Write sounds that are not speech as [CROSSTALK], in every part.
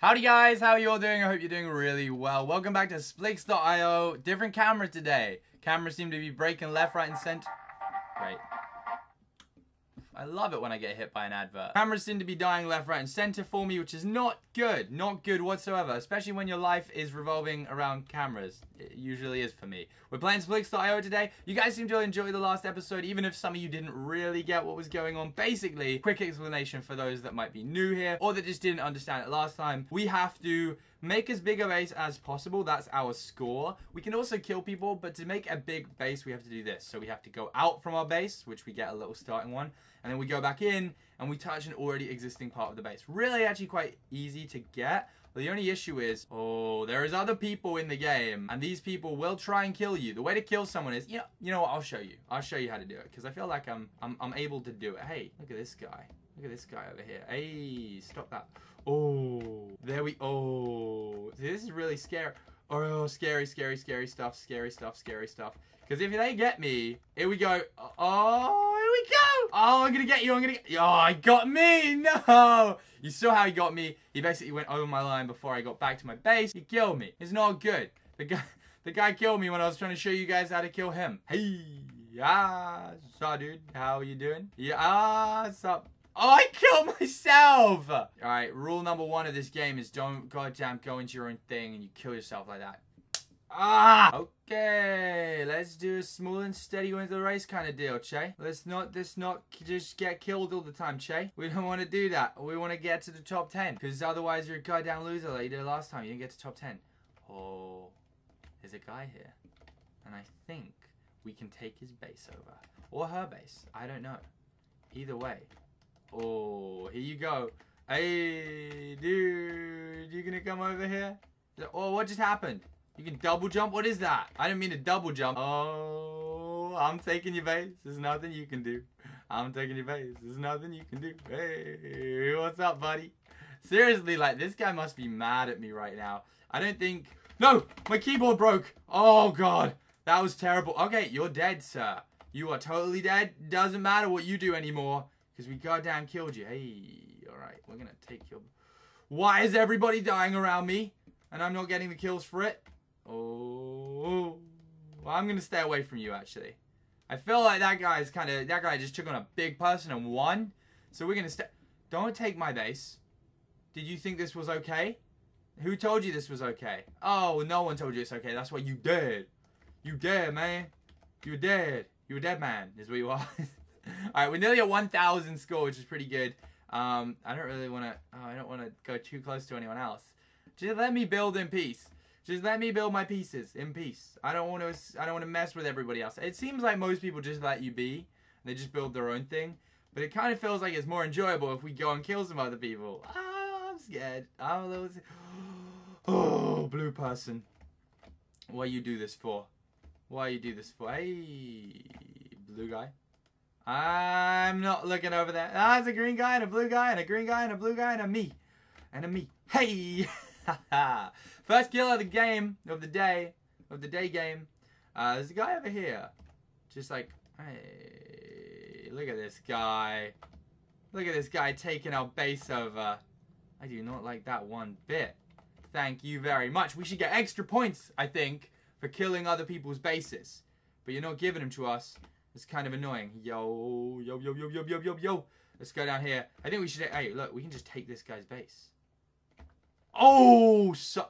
Howdy guys, how are you all doing? I hope you're doing really well. Welcome back to Splix.io. Different camera today. Cameras seem to be breaking left, right, and center. Great. I love it when I get hit by an advert. Cameras seem to be dying left, right, and center for me, which is not good. Not good whatsoever, especially when your life is revolving around cameras. It usually is for me. We're playing Splix.io today. You guys seem to enjoy the last episode, even if some of you didn't really get what was going on. Basically, quick explanation for those that might be new here, or that just didn't understand it last time. We have to make as big a base as possible. That's our score. We can also kill people, but to make a big base, we have to do this. So we have to go out from our base, which we get a little starting one, and then we go back in and we touch an already existing part of the base. Really actually quite easy to get. The only issue is, oh, there is other people in the game, and these people will try and kill you. The way to kill someone is, you know, you know what? I'll show you. I'll show you how to do it because I feel like I'm, I'm, I'm able to do it. Hey, look at this guy. Look at this guy over here. Hey, stop that. Oh, there we. Oh, this is really scary. Oh, scary, scary, scary stuff. Scary stuff. Scary stuff. Because if they get me, here we go. Oh, here we go. Oh, I'm gonna get you. I'm gonna get. you. Oh, he got me. No. You saw how he got me. He basically went over my line before I got back to my base. He killed me. It's not good. The guy, [LAUGHS] the guy killed me when I was trying to show you guys how to kill him. Hey, yeah, saw dude. How are you doing? Yeah, ah, what's up? Oh, I killed myself! Alright, rule number one of this game is don't goddamn go into your own thing and you kill yourself like that. Ah! Okay, let's do a smooth and steady wins the race kind of deal, Chai. Let's not, let's not just get killed all the time, Chai. We don't want to do that. We want to get to the top 10. Because otherwise you're a goddamn loser like you did last time. You didn't get to top 10. Oh, there's a guy here. And I think we can take his base over. Or her base. I don't know. Either way. Oh, here you go. Hey, dude, you gonna come over here? Oh, what just happened? You can double jump? What is that? I didn't mean to double jump. Oh, I'm taking your base. There's nothing you can do. I'm taking your base. There's nothing you can do. Hey, what's up, buddy? Seriously, like, this guy must be mad at me right now. I don't think... No! My keyboard broke! Oh, God. That was terrible. Okay, you're dead, sir. You are totally dead. Doesn't matter what you do anymore. Because we goddamn killed you. Hey, alright, we're gonna take your... Why is everybody dying around me? And I'm not getting the kills for it? Oh... Well, I'm gonna stay away from you, actually. I feel like that guy's kind of... That guy just took on a big person and won. So we're gonna stay... Don't take my base. Did you think this was okay? Who told you this was okay? Oh, no one told you it's okay. That's why you dead. You dead, man. You dead. You a dead man, is what you are. [LAUGHS] [LAUGHS] Alright, we're nearly at 1,000 score, which is pretty good. Um, I don't really want to... Oh, I don't want to go too close to anyone else. Just let me build in peace. Just let me build my pieces in peace. I don't want to. I don't want to mess with everybody else. It seems like most people just let you be. They just build their own thing. But it kind of feels like it's more enjoyable if we go and kill some other people. Ah, I'm scared. I'm a little. [GASPS] Oh, blue person. What you do this for? Why you do this for? Hey, blue guy. I'm not looking over there. Ah, it's a green guy and a blue guy and a green guy and a blue guy and a me. And a me. Hey! [LAUGHS] First kill of the game, of the day, of the day game. Uh, there's a guy over here. Just like, hey, look at this guy. Look at this guy taking our base over. I do not like that one bit. Thank you very much. We should get extra points, I think, for killing other people's bases. But you're not giving them to us. It's kind of annoying. Yo, yo, yo, yo, yo, yo, yo, yo. Let's go down here. I think we should... Hey, look, we can just take this guy's base. Oh, so...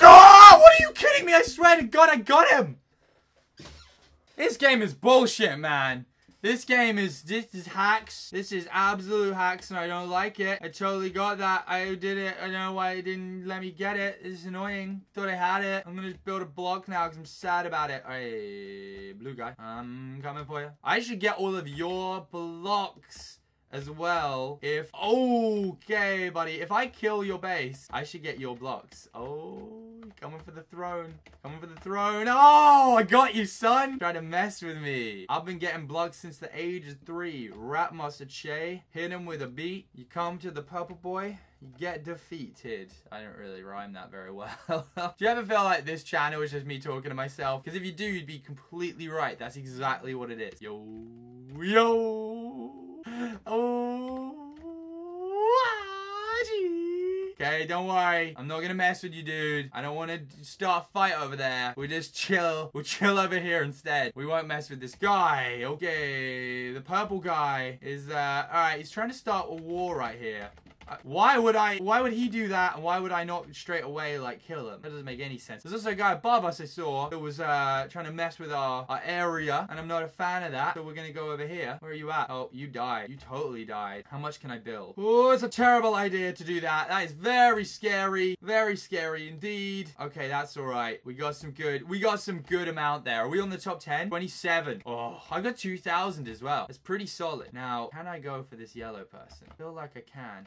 Oh, what are you kidding me? I swear to God, I got him. This game is bullshit, man. This game is, this is hacks. This is absolute hacks and I don't like it. I totally got that. I did it. I don't know why it didn't let me get it. It's annoying. Thought I had it. I'm gonna build a block now because I'm sad about it. Hey, blue guy. I'm coming for you. I should get all of your blocks as well if okay buddy if I kill your base I should get your blocks oh coming for the throne coming for the throne oh I got you son trying to mess with me I've been getting blocks since the age of three rap master Chai hit him with a beat you come to the purple boy you get defeated. I don't really rhyme that very well. [LAUGHS] Do you ever feel like this channel is just me talking to myself? Because if you do, you'd be completely right. That's exactly what it is. Yo, yo. Oh. Okay, don't worry. I'm not gonna mess with you, dude. I don't want to start a fight over there. We'll just chill. We'll chill over here instead. We won't mess with this guy. Okay, the purple guy is, uh, alright, he's trying to start a war right here. Why would I, why would he do that? And why would I not straight away, like, kill him? That doesn't make any sense. There's also a guy above us I saw that was, uh, trying to mess with our, our area. And I'm not a fan of that. So we're gonna go over here. Where are you at? Oh, you died. You totally died. How much can I build? Oh, it's a terrible idea to do that. That is very scary. Very scary indeed. Okay, that's all right. We got some good, we got some good amount there. Are we on the top 10? 27. Oh, I got 2,000 as well. It's pretty solid. Now, can I go for this yellow person? I feel like I can.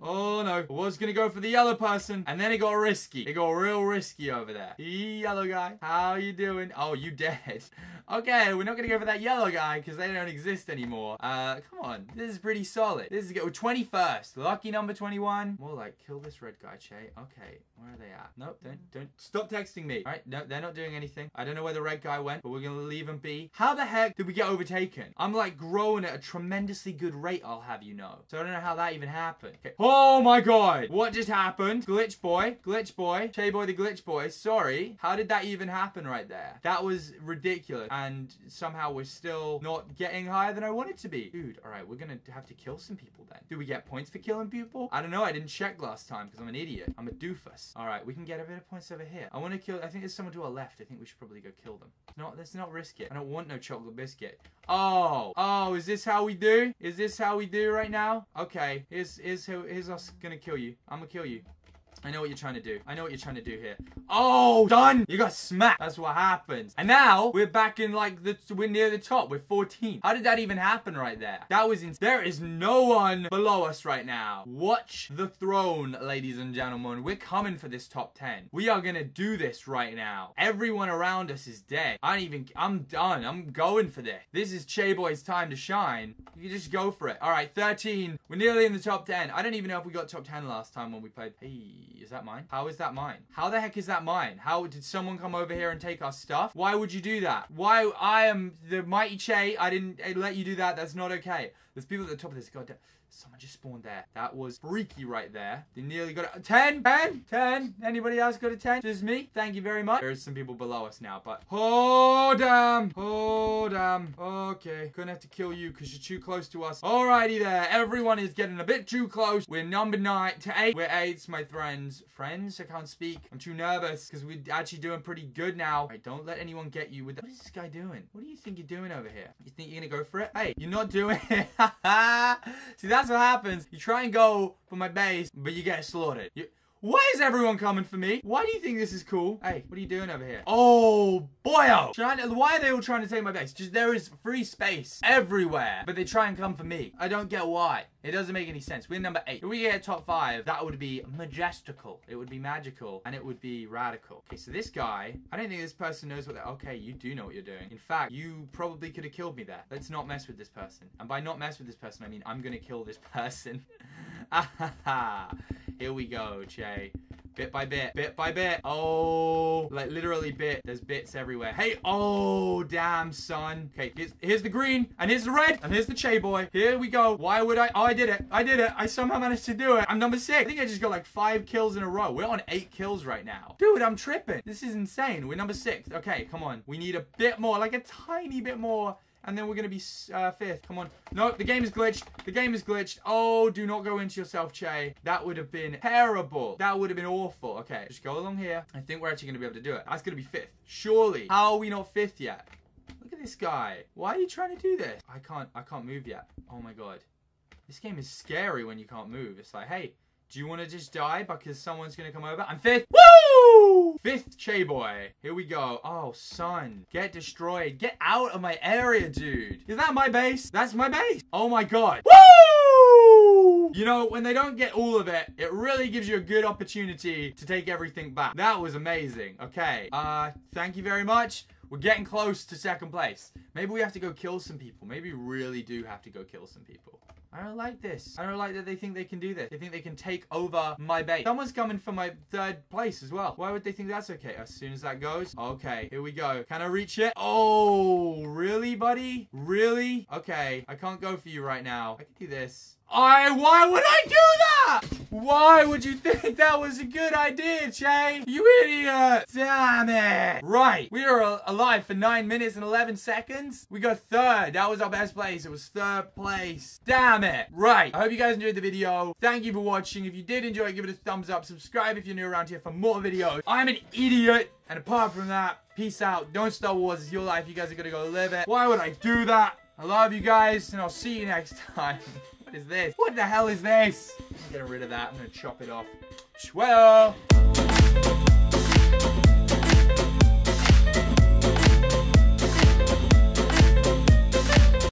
Oh no, I was gonna go for the yellow person, and then it got risky. It got real risky over there. Yellow guy, how you doing? Oh, you dead. [LAUGHS] Okay, we're not gonna go for that yellow guy because they don't exist anymore. Uh, come on, this is pretty solid. This is good. 21st, lucky number 21. More like kill this red guy, Chai. Okay, where are they at? Nope, don't don't stop texting me. All right, no, they're not doing anything. I don't know where the red guy went, but we're gonna leave him be. How the heck did we get overtaken? I'm like growing at a tremendously good rate. I'll have you know. So I don't know how that even happened. Oh my god, what just happened? Glitch boy, glitch boy, Chai boy, the glitch boy. Sorry, how did that even happen right there? That was ridiculous and somehow we're still not getting higher than I wanted to be. Dude, all right, we're gonna have to kill some people then. Do we get points for killing people? I don't know. I didn't check last time because I'm an idiot. I'm a doofus. All right, we can get a bit of points over here. I want to kill. I think there's someone to our left. I think we should probably go kill them. No, let's not risk it. I don't want no chocolate biscuit. Oh, oh, is this how we do? Is this how we do right now? Okay, here's here's who here's us gonna kill you. I'm gonna kill you. I know what you're trying to do. I know what you're trying to do here. Oh, done! You got smacked. That's what happens. And now, we're back in like, the we're near the top. We're 14. How did that even happen right there? That was in There is no one below us right now. Watch the throne, ladies and gentlemen. We're coming for this top 10. We are gonna do this right now. Everyone around us is dead. I don't even, I'm done. I'm going for this. This is Chai Boy's time to shine. You just go for it. All right, 13. We're nearly in the top 10. I don't even know if we got top 10 last time when we played. Hey is that mine? How is that mine? How the heck is that mine? How did someone come over here and take our stuff? Why would you do that? Why I am the mighty Chai? I didn't eh, let you do that. That's not okay. There's people at the top of this goddamn. Someone just spawned there. That was freaky right there. They nearly got a uh, 10, 10, 10. Anybody else got a 10? Just me. Thank you very much. There's some people below us now, but oh damn, oh damn. Okay, gonna have to kill you because you're too close to us. Alrighty there. Everyone is getting a bit too close. We're number nine to eight. We're eight, my friends. Friends, I can't speak. I'm too nervous because we're actually doing pretty good now. Right, don't let anyone get you with. What is this guy doing? What do you think you're doing over here? You think you're gonna go for it? Hey, you're not doing it. [LAUGHS] See, that's what happens. You try and go for my base, but you get slaughtered. You why is everyone coming for me? Why do you think this is cool? Hey, what are you doing over here? Oh, boyo! Trying why are they all trying to take my base? Just there is free space everywhere, but they try and come for me. I don't get why. It doesn't make any sense. We're number eight. If we get top five, that would be majestical. It would be magical, and it would be radical. Okay, so this guy, I don't think this person knows what they're... Okay, you do know what you're doing. In fact, you probably could have killed me there. Let's not mess with this person. And by not mess with this person, I mean I'm gonna kill this [LAUGHS] person. [LAUGHS] Ah, Here we go, Chai. Bit by bit, bit by bit. Oh, like literally bit. There's bits everywhere. Hey, oh, damn, son. Okay, here's, here's the green, and here's the red, and here's the Chai boy. Here we go. Why would I? Oh, I did it. I did it. I somehow managed to do it. I'm number six. I think I just got like five kills in a row. We're on eight kills right now. Dude, I'm tripping. This is insane. We're number six. Okay, come on. We need a bit more, like a tiny bit more and then we're going to be uh, fifth. Come on. No, the game is glitched. The game is glitched. Oh, do not go into yourself, Chai. That would have been terrible. That would have been awful. Okay, just go along here. I think we're actually going to be able to do it. That's going to be fifth. Surely. How are we not fifth yet? Look at this guy. Why are you trying to do this? I can't, I can't move yet. Oh my God. This game is scary when you can't move. It's like, hey, do you want to just die because someone's going to come over? I'm fifth. Woo! Fifth Chai Boy. Here we go. Oh, son. Get destroyed. Get out of my area, dude. Is that my base? That's my base. Oh, my God. Woo! You know, when they don't get all of it, it really gives you a good opportunity to take everything back. That was amazing. Okay. Uh, thank you very much. We're getting close to second place. Maybe we have to go kill some people. Maybe we really do have to go kill some people. I don't like this. I don't like that they think they can do this. They think they can take over my base. Someone's coming for my third place as well. Why would they think that's okay? As soon as that goes. Okay, here we go. Can I reach it? Oh, really, buddy? Really? Okay, I can't go for you right now. I can do this. I, why would I do that? Why would you think that was a good idea, Chai? You idiot! Damn it! Right, we are alive for 9 minutes and 11 seconds. We got third. That was our best place. It was third place. Damn it! Right, I hope you guys enjoyed the video. Thank you for watching. If you did enjoy it, give it a thumbs up. Subscribe if you're new around here for more videos. I'm an idiot. And apart from that, peace out. Don't Star Wars. It's your life. You guys are gonna go live it. Why would I do that? I love you guys, and I'll see you next [LAUGHS] time. What is this? What the hell is this? I'm getting rid of that. I'm gonna chop it off. Well.